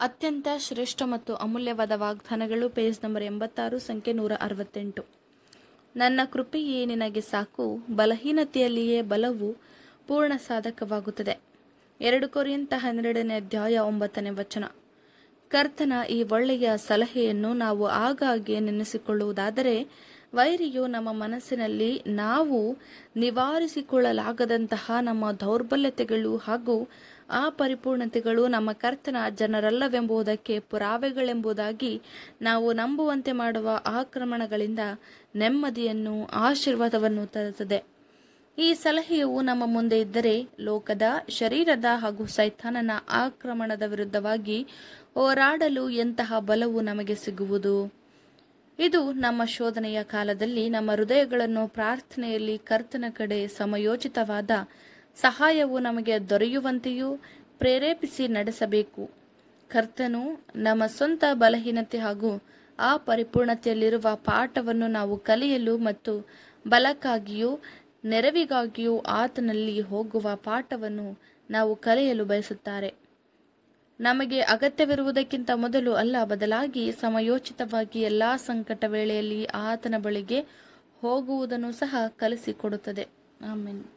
ಅತ್ಯಂತ ಶ್ರೇಷ್ಠ ಮತ್ತು ಅಮೂಲ್ಯವಾದ ವಾಗ್ದಾನಗಳು, ಪೇಜ್ ನಂಬರ್ ಎಂಬತ್ತಾರು, ಸಂಖ್ಯೆ ನೂರ ಅರವತ್ತೆಂಟು. ನನ್ನ ಕೃಪೆಯೇ ನಿನಗೆ ಸಾಕು, ಬಲಹೀನತೆಯಲ್ಲಿಯೇ ಬಲವು ಪೂರ್ಣ ಸಾಧಕವಾಗುತ್ತದೆ. ಎರಡು ಕೊರಿಯಂತ ಹನ್ನೆರಡನೇ ಅಧ್ಯಾಯ ಒಂಬತ್ತನೇ ವಚನ. ಕರ್ತನ ಈ ಒಳ್ಳೆಯ ಸಲಹೆಯನ್ನು ನಾವು ಆಗಾಗ್ಗೆ ನೆನೆಸಿಕೊಳ್ಳುವುದಾದರೆ, ವೈರಿಯು ನಮ್ಮ ಮನಸ್ಸಿನಲ್ಲಿ ನಾವು ನಿವಾರಿಸಿಕೊಳ್ಳಲಾಗದಂತಹ ನಮ್ಮ ದೌರ್ಬಲ್ಯತೆಗಳು ಹಾಗೂ ಆ ಪರಿಪೂರ್ಣತೆಗಳು ನಮ್ಮ ಕರ್ತನ ಜನರಲ್ಲವೆಂಬುದಕ್ಕೆ ಪುರಾವೆಗಳೆಂಬುದಾಗಿ ನಾವು ನಂಬುವಂತೆ ಮಾಡುವ ಆಕ್ರಮಣಗಳಿಂದ ನೆಮ್ಮದಿಯನ್ನು, ಆಶೀರ್ವಾದವನ್ನು ತರುತ್ತದೆ. ಈ ಸಲಹೆಯು ನಮ್ಮ ಮುಂದೆ ಇದ್ದರೆ ಲೋಕದ, ಶರೀರದ ಹಾಗೂ ಸೈತಾನನ ಆಕ್ರಮಣದ ವಿರುದ್ಧವಾಗಿ ಹೋರಾಡಲು ಎಂತಹ ಬಲವು ನಮಗೆ ಸಿಗುವುದು? ಇದು ನಮ್ಮ ಶೋಧನೆಯ ಕಾಲದಲ್ಲಿ ನಮ್ಮ ಹೃದಯಗಳನ್ನು ಪ್ರಾರ್ಥನೆಯಲ್ಲಿ ಕರ್ತನ ಕಡೆ ಸಮಯೋಚಿತವಾದ ಸಹಾಯವು ನಮಗೆ ದೊರೆಯುವಂತೆಯೂ ಪ್ರೇರೇಪಿಸಿ ನಡೆಸಬೇಕು. ಕರ್ತನು ನಮ್ಮ ಸ್ವಂತ ಬಲಹೀನತೆ ಹಾಗೂ ಆ ಪರಿಪೂರ್ಣತೆಯಲ್ಲಿರುವ ಪಾಠವನ್ನು ನಾವು ಕಲಿಯಲು ಮತ್ತು ಬಲಕ್ಕಾಗಿಯೂ ನೆರವಿಗಾಗಿಯೂ ಆತನಲ್ಲಿ ಹೋಗುವ ಪಾಠವನ್ನು ನಾವು ಕಲಿಯಲು ಬಯಸುತ್ತಾರೆ. ನಮಗೆ ಅಗತ್ಯವಿರುವುದಕ್ಕಿಂತ ಮೊದಲು ಅಲ್ಲ, ಬದಲಾಗಿ ಸಮಯೋಚಿತವಾಗಿ ಎಲ್ಲ ಸಂಕಟ ವೇಳೆಯಲ್ಲಿ ಆತನ ಬಳಿಗೆ ಹೋಗುವುದನ್ನು ಸಹ ಕಲಿಸಿಕೊಡುತ್ತದೆ. ಆಮೇಲೆ